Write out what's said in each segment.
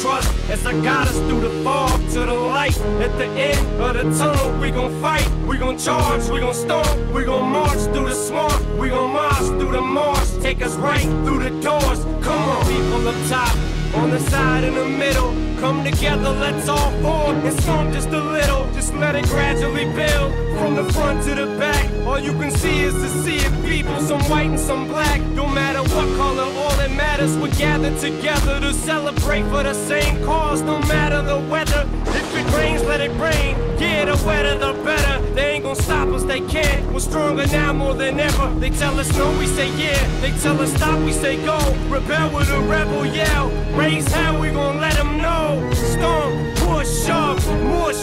trust as I guide us through the fog to the light. At the end of the tunnel, we gon' fight, we gon' charge, we gon' storm, we gon' march through the swamp, we gon' march through the marsh, take us right through the doors. Come on, people up top, on the side in the middle. Come together, let's all form and storm just a little. Just let it gradually build from the front to the back. All you can see is the sea of people, some white and some black. No matter what color, all that we're gathered together to celebrate for the same cause. No matter the weather, if it rains, let it rain. Yeah, the wetter the better. They ain't gonna stop us, they can't. We're stronger now more than ever. They tell us no, we say yeah. They tell us stop, we say go. Rebel with a rebel yell. Raise hell, we gon' let them know. Storm, push, shove, mush,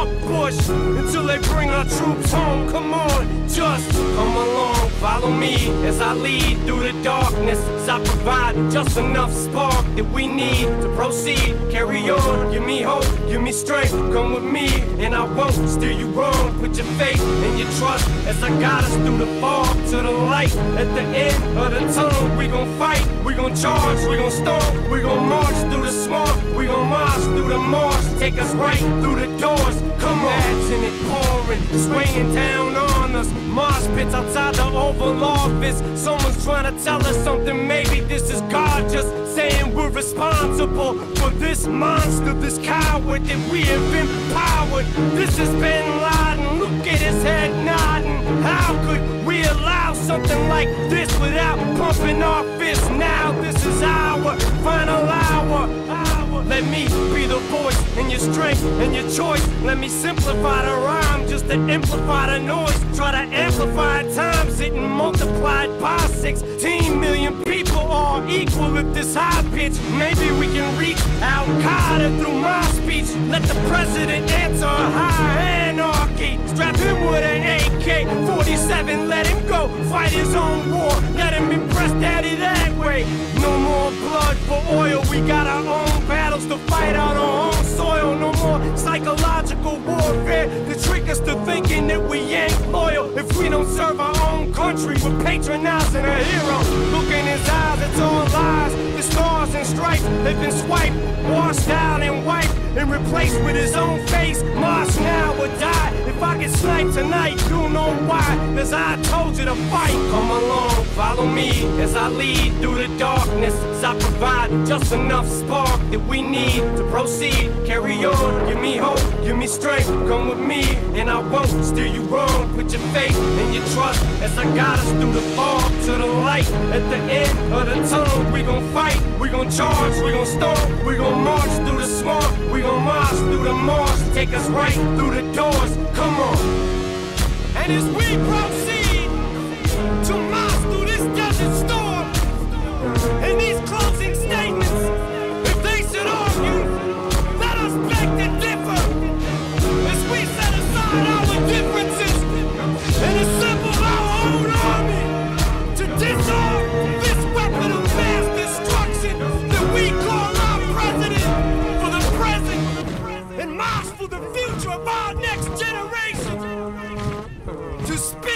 fuck Bush. Until they bring our troops home. Come on, just come along. Follow me as I lead through the darkness. As I provide just enough spark that we need to proceed. Carry on, give me hope, give me strength. Come with me, and I won't steer you wrong. Put your faith and your trust as I guide us through the fog to the light. At the end of the tunnel, we gon' fight, we gon' charge, we gon' storm, we gon' march through the swamp, we gon' march through the marsh. Take us right through the doors. Come on, imagine it pouring, swaying down on us. Mosh pits outside the Oval Office. Someone's trying to tell us something. Maybe this is God just saying we're responsible for this monster, this coward that we have empowered. This has Bin Laden. Look at his head nodding. How could we allow something like this without pumping our fists? Now this is our final hour. hour. Let me the voice and your strength and your choice. Let me simplify the rhyme just to amplify the noise. Try to amplify times it and multiplied by 16 million people are equal at this high pitch. Maybe we can reach Al Qaeda through my speech. Let the president answer high anarchy. Strap him with an AK 47, let him go fight his own war. Let him impress daddy that way. No more blood for oil, we got our own battles to fight on our own soil. No more psychological warfare to trick us to thinking that we ain't loyal. If we don't serve our own country, we're patronizing a hero. Look in his eyes, it's all lies. The stars and stripes, they've been swiped, washed out and wiped, and replaced with his own face. Tonight, you'll know why. Cause I told you to fight. Come along, follow me as I lead through the darkness. As I provide just enough spark that we need to proceed. Carry on, give me hope, give me strength. Come with me, and I won't steer you wrong. Put your faith and your trust as I guide us through the fog to the light. At the end of the tunnel, we gon' fight, we gon' charge, we gon' storm, we gon' march through the swamp, we gon' march through the marsh. Take us right through the doors. Come on. And as we proceed to speak.